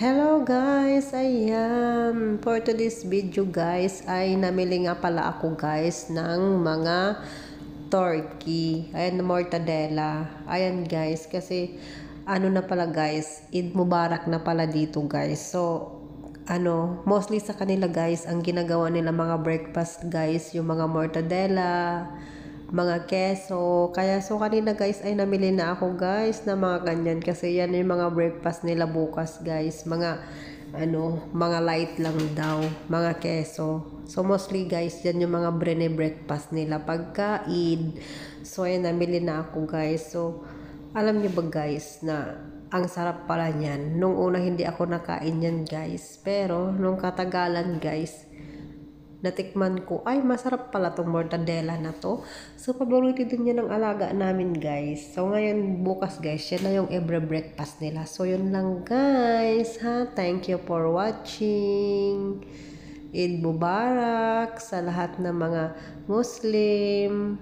Hello guys! Ayan! For today's video guys ay namili nga pala ako guys ng mga turkey. Ayan, mortadella. Ayan guys, kasi ano na pala guys, Eid Mubarak na pala dito guys. So, ano, mostly sa kanila guys, ang ginagawa nila mga breakfast guys, yung mga mortadella, mga keso. Kaya so kanina guys ay namili na ako guys na mga ganyan kasi yan yung mga breakfast nila bukas guys. Mga ano, mga light lang daw, mga keso. So mostly guys, yan yung mga brene breakfast nila pagkain. So ayan, namili na ako guys. So alam niyo ba guys na ang sarap pala niyan. Nung una hindi ako nakain yan guys. Pero nung katagalan guys, natikman ko, ay masarap pala tong mortadella na to. So, paborito din yan ng alaga namin guys. So, ngayon bukas guys, yan na yung every breakfast nila. So, yun lang guys ha. Thank you for watching. Eid Mubarak sa lahat ng mga Muslim.